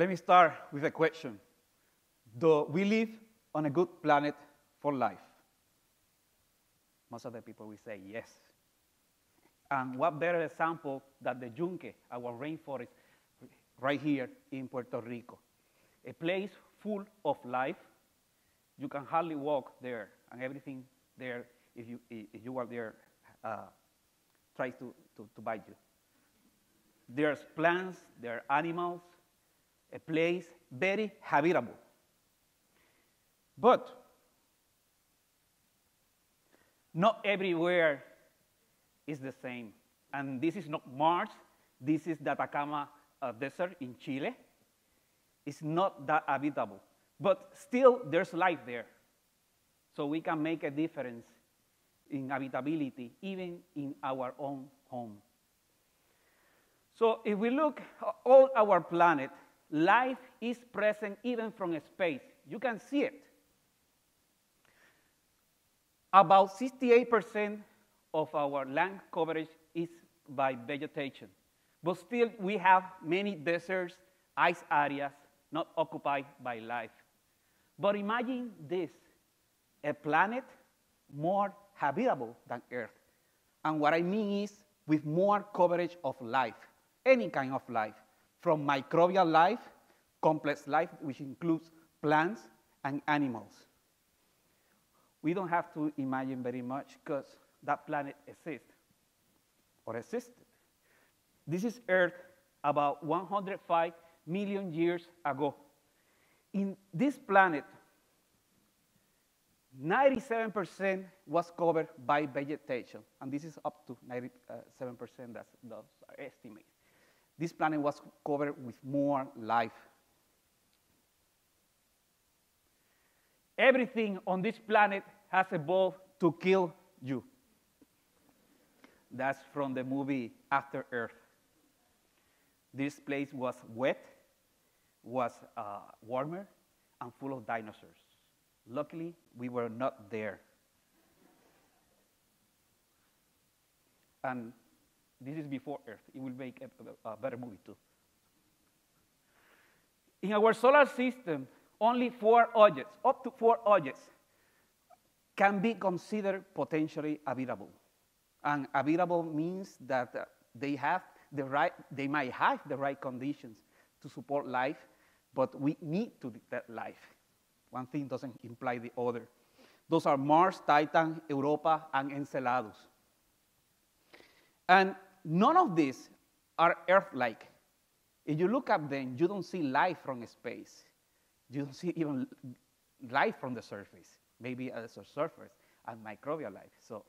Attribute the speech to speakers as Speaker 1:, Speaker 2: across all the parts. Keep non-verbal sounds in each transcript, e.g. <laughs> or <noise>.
Speaker 1: Let me start with a question. Do we live on a good planet for life? Most of the people will say yes. And what better example than the Yunque, our rainforest, right here in Puerto Rico. A place full of life. You can hardly walk there, and everything there, if you, if you are there, uh, tries to, to, to bite you. There's plants, there are animals, a place very habitable. But not everywhere is the same. And this is not Mars, this is the Atacama uh, Desert in Chile. It's not that habitable. But still, there's life there. So we can make a difference in habitability, even in our own home. So if we look at all our planet, life is present even from space. You can see it. About 68% of our land coverage is by vegetation. But still, we have many deserts, ice areas not occupied by life. But imagine this a planet more habitable than Earth. And what I mean is with more coverage of life, any kind of life, from microbial life, complex life, which includes plants and animals. We don't have to imagine very much because that planet exists or existed. This is Earth about 105 million years ago. In this planet, 97% was covered by vegetation, and this is up to 97%, uh, that's, that's our estimate. This planet was covered with more life. Everything on this planet has evolved to kill you. That's from the movie After Earth. This place was wet, was uh, warmer, and full of dinosaurs. Luckily, we were not there. And this is before Earth. It will make a, a, better movie, too. In our solar system, only four objects, up to four objects, can be considered potentially habitable. And habitable means that uh, they have the right, they might have the right conditions to support life, but we need to detect life. One thing doesn't imply the other. Those are Mars, Titan, Europa, and Enceladus. And none of these are Earth-like. If you look at them, you don't see life from space. You don't see even life from the surface, maybe as a surface and microbial life. So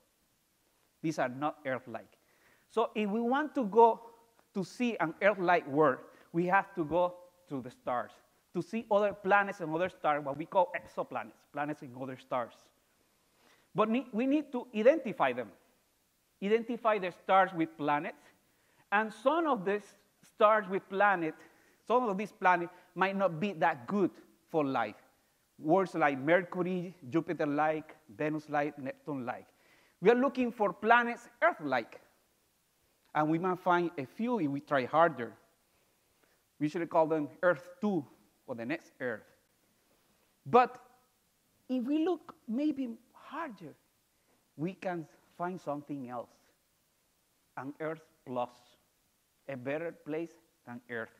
Speaker 1: these are not Earth-like. So if we want to go to see an Earth-like world, we have to go to the stars to see other planets and other stars, what we call exoplanets, planets in other stars. But we need to identify them, identify the stars with planets, and some of these stars with planets, some of these planets might not be that good for life. Worlds like Mercury, Jupiter-like, Venus-like, Neptune-like. We are looking for planets Earth-like. And we might find a few if we try harder. We should call them Earth 2 or the next Earth. But if we look maybe harder, we can find something else. An Earth plus, a better place than Earth,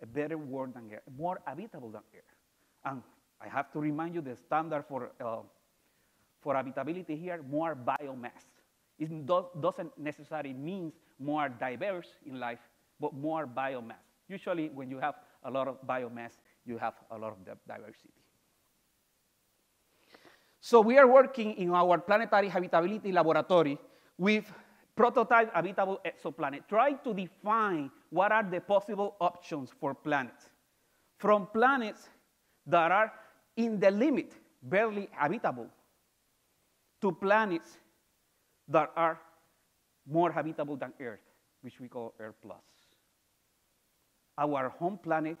Speaker 1: a better world than Earth, more habitable than Earth. And I have to remind you the standard for, uh, for habitability here, more biomass. It do doesn't necessarily mean more diverse in life, but more biomass. Usually when you have a lot of biomass, you have a lot of diversity. So we are working in our planetary habitability laboratory with prototype habitable exoplanet, trying to define what are the possible options for planets. From planets that are in the limit, barely habitable, to planets that are more habitable than Earth, which we call Earth Plus. Our home planet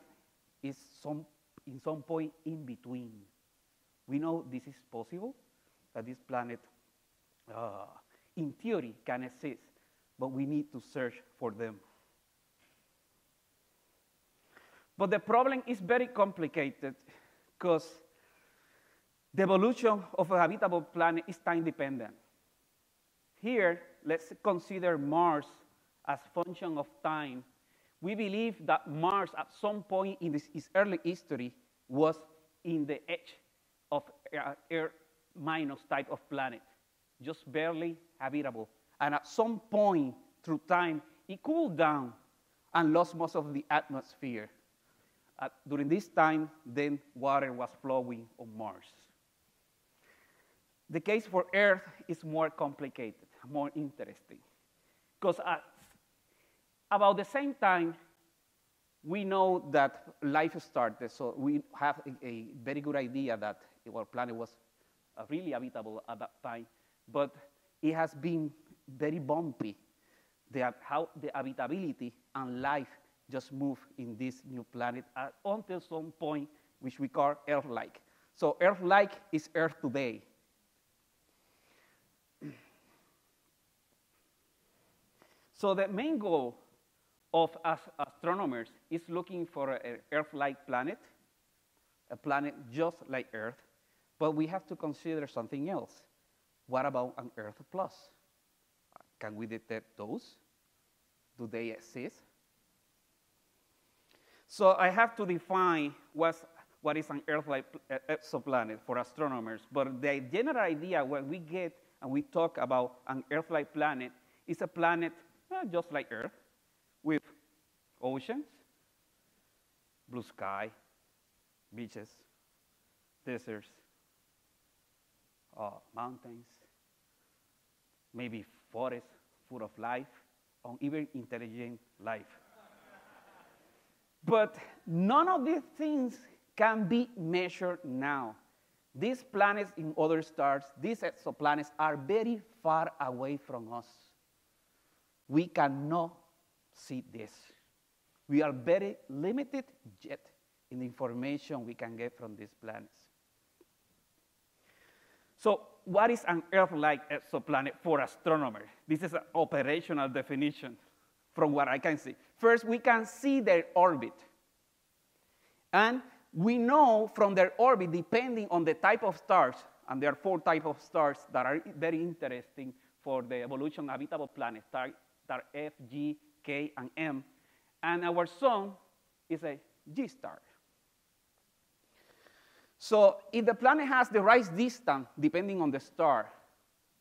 Speaker 1: is some, in some point in between. We know this is possible, that this planet, uh, in theory, can exist, but we need to search for them. But the problem is very complicated because the evolution of a habitable planet is time dependent. Here, let's consider Mars as function of time. We believe that Mars at some point in this, its early history was in the edge Earth minus type of planet, just barely habitable. And at some point through time, it cooled down and lost most of the atmosphere. Uh, during this time, then water was flowing on Mars. The case for Earth is more complicated, more interesting. Because at about the same time, we know that life started, so we have a, a very good idea that our planet was uh, really habitable at that time, but it has been very bumpy. How the habitability and life just move in this new planet uh, until some point, which we call Earth-like. So Earth-like is Earth today. <clears throat> so the main goal of us astronomers is looking for an Earth-like planet, a planet just like Earth, but we have to consider something else. What about an Earth plus? Can we detect those? Do they exist? So I have to define what's, what is an Earth-like exoplanet for astronomers. But the general idea when we get and we talk about an Earth-like planet is a planet uh, just like Earth with oceans, blue sky, beaches, deserts, uh, mountains, maybe forests full of life, or even intelligent life. But none of these things can be measured now. These planets in other stars, these exoplanets, are very far away from us. We cannot see this. We are very limited yet in the information we can get from these planets. So, what is an Earth-like exoplanet for astronomers? This is an operational definition from what I can see. First, we can see their orbit. And we know from their orbit, depending on the type of stars, and there are four types of stars that are very interesting for the evolution of habitable planets, that are F, G, K, and M. And our sun is a G star. So if the planet has the right distance, depending on the star,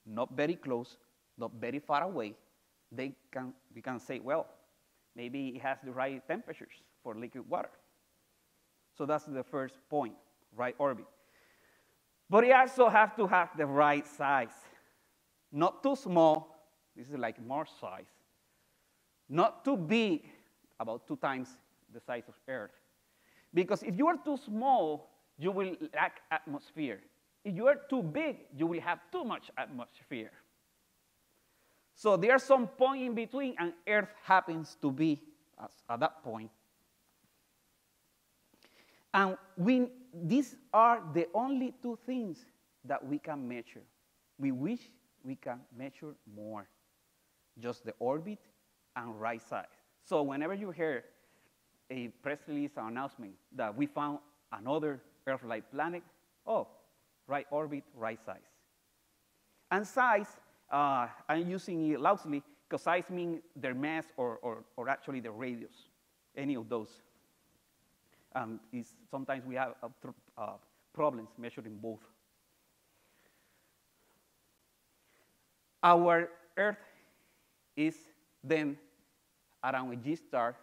Speaker 1: not very close, not very far away, they can, we can say, well, maybe it has the right temperatures for liquid water. So that's the first point, right orbit. But it also has to have the right size. Not too small, this is like Mars size. Not too big, about two times the size of Earth. Because if you are too small, you will lack atmosphere. If you are too big, you will have too much atmosphere. So there's some point in between, and Earth happens to be at that point. And we, these are the only two things that we can measure. We wish we can measure more, just the orbit and right size. So whenever you hear a press release announcement that we found another Earth-like planet, oh, right orbit, right size. And size uh, I'm using it loosely because size means their mass or, or, or actually the radius, any of those. Um, is sometimes we have uh, problems measuring both. Our Earth is then around a G star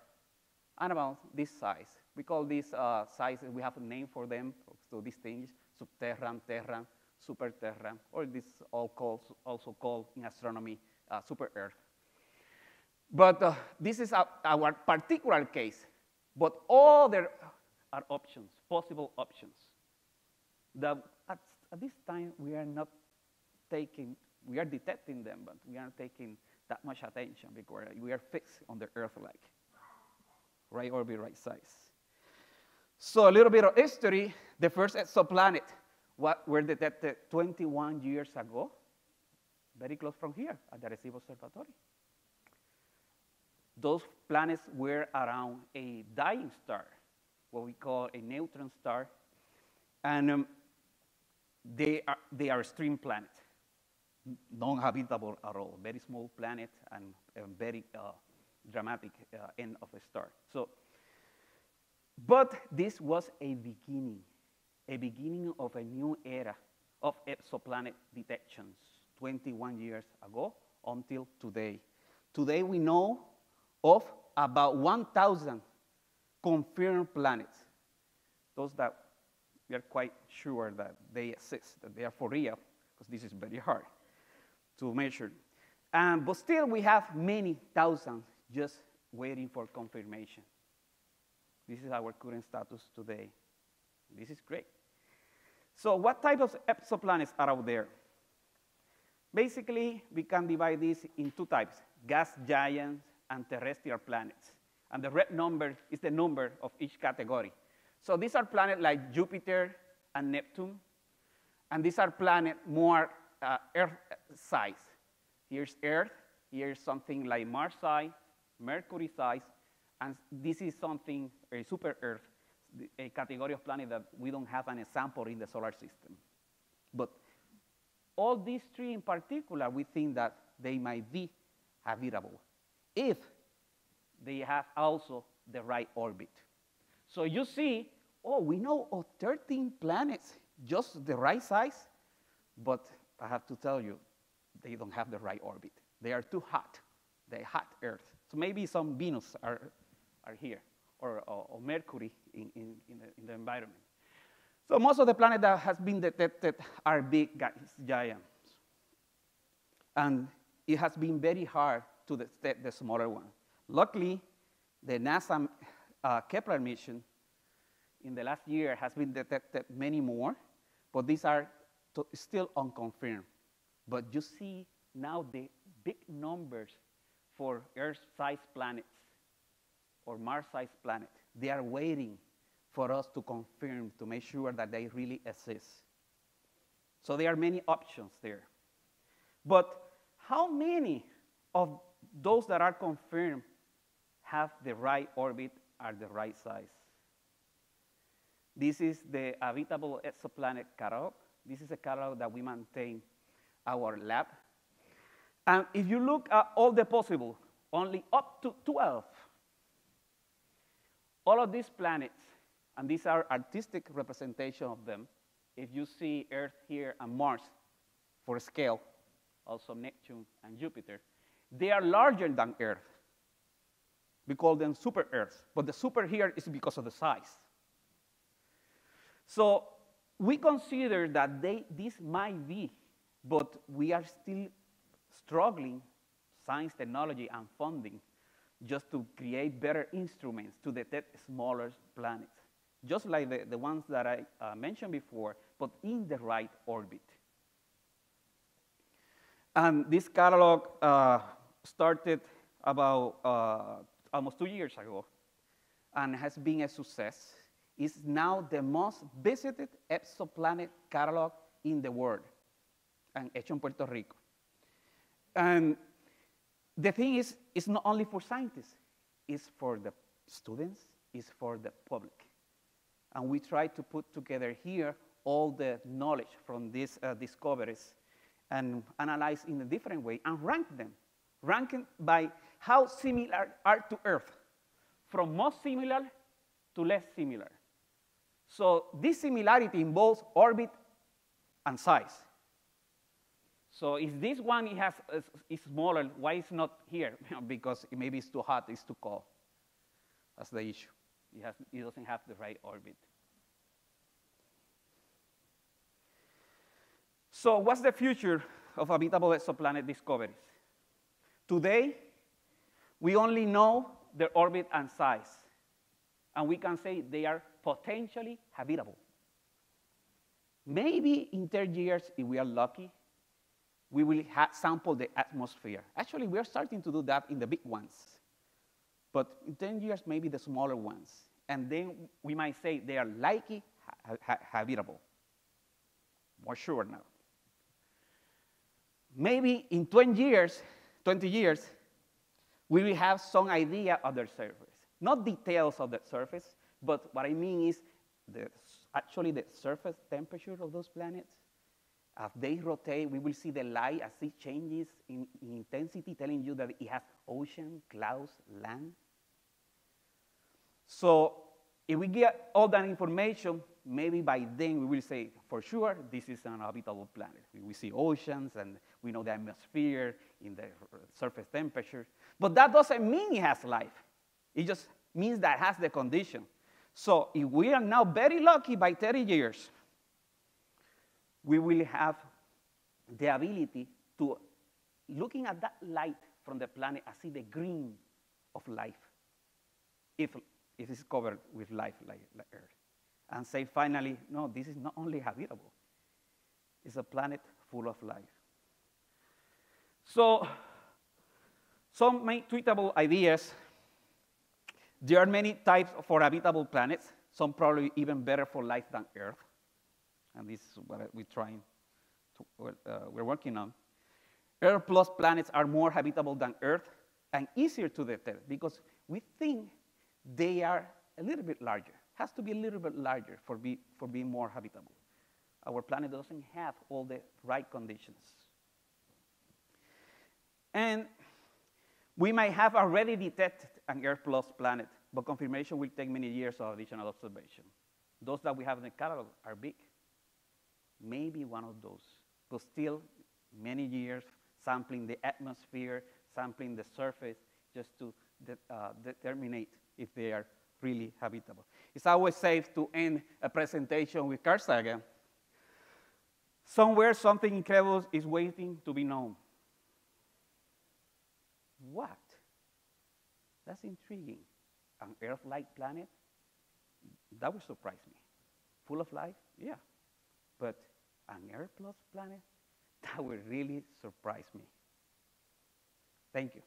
Speaker 1: and about this size. We call these uh, sizes, we have a name for them to distinguish, subterran, terran, super Terra, or this all calls, also called in astronomy uh, super Earth. But uh, this is a, our particular case. But all there are options, possible options. That at, at this time we are not taking, we are detecting them, but we aren't taking that much attention because we are fixed on the Earth-like, right orbit, right size. So a little bit of history. The first exoplanet what were detected 21 years ago, very close from here at the Arecibo Observatory. Those planets were around a dying star, what we call a neutron star. And um, they, are, they are extreme planets, non-habitable at all, very small planet and a very uh, dramatic uh, end of a star. So, but this was a beginning, a beginning of a new era of exoplanet detections 21 years ago until today. Today we know of about 1,000 confirmed planets, those that we are quite sure that they exist, that they are for real, because this is very hard to measure. Um, but still, we have many thousands just waiting for confirmation. This is our current status today. This is great. So, what type of exoplanets are out there? Basically, we can divide this in two types gas giants and terrestrial planets. And the red number is the number of each category. So these are planets like Jupiter and Neptune. And these are planets more uh, Earth size. Here's Earth, here's something like Mars size, Mercury size, and this is something, a super Earth, a category of planet that we don't have an example in the solar system. But all these three in particular, we think that they might be habitable if they have also the right orbit. So you see, oh, we know of 13 planets, just the right size, but I have to tell you, they don't have the right orbit. They are too hot. They hot Earth. So maybe some Venus are, are here, or, or, or Mercury in, in, in, the, in the environment. So most of the planets that has been detected are big giants. And it has been very hard to detect the smaller one. Luckily, the NASA uh, Kepler mission in the last year has been detected many more, but these are still unconfirmed. But you see now the big numbers for Earth-sized planets or Mars-sized planet. They are waiting for us to confirm, to make sure that they really exist. So there are many options there. But how many of those that are confirmed have the right orbit, are the right size. This is the habitable exoplanet catalog. This is a catalog that we maintain our lab. And if you look at all the possible, only up to 12, all of these planets, and these are artistic representation of them, if you see Earth here and Mars for scale, also Neptune and Jupiter, they are larger than Earth. We call them super Earths, but the super here is because of the size. So we consider that they, this might be, but we are still struggling, science, technology, and funding, just to create better instruments to detect smaller planets, just like the, the ones that I uh, mentioned before, but in the right orbit. And this catalog uh, started about uh, almost two years ago and has been a success. It's now the most visited exoplanet catalog in the world and hecho en Puerto Rico. And the thing is, it's not only for scientists, it's for the students, it's for the public. And we try to put together here all the knowledge from these uh, discoveries and analyze in a different way and rank them ranking by how similar are to Earth, from most similar to less similar. So this similarity involves orbit and size. So if this one has, is, smaller, why is not here? <laughs> because maybe it's too hot, it's too cold. That's the issue. It, has, it doesn't have the right orbit. So what's the future of habitable exoplanet discoveries? Today, we only know their orbit and size, and we can say they are potentially habitable. Maybe in 10 years, if we are lucky, we will sample the atmosphere. Actually, we are starting to do that in the big ones. But in 10 years, maybe the smaller ones. And then we might say they are likely ha ha habitable. More sure now. Maybe in 20 years, 20 years, we will have some idea of their surface. Not details of the surface, But what I mean is, the, actually, the surface temperature of those planets, as they rotate, we will see the light as it changes in, in intensity, telling you that it has ocean, clouds, land. So if we get all that information, maybe by then we will say, for sure, this is an habitable planet. We see oceans and we know the atmosphere in the surface temperature. But that doesn't mean it has life. It just means that it has the condition. So if we are now very lucky by 30 years, we will have the ability to, looking at that light from the planet, I see the green of life, if, if it's covered with life like, like Earth. And say finally, no, this is not only habitable, it's a planet full of life. So, some main tweetable ideas. There are many types for habitable planets, some probably even better for life than Earth. And this is what we're trying to, uh, we're working on. Earth plus planets are more habitable than Earth and easier to detect because we think they are a little bit larger. Has to be a little bit larger for, be, for being more habitable. Our planet doesn't have all the right conditions. And we might have already detected an Earth plus planet, but confirmation will take many years of additional observation. Those that we have in the catalog are big. Maybe one of those, but still many years sampling the atmosphere, sampling the surface, just to de uh, determine if they are really habitable. It's always safe to end a presentation with Carl Sagan. Somewhere something incredible is waiting to be known. What? That's intriguing. An Earth-like planet? That would surprise me. Full of life? Yeah. But an Earth plus planet? That would really surprise me. Thank you.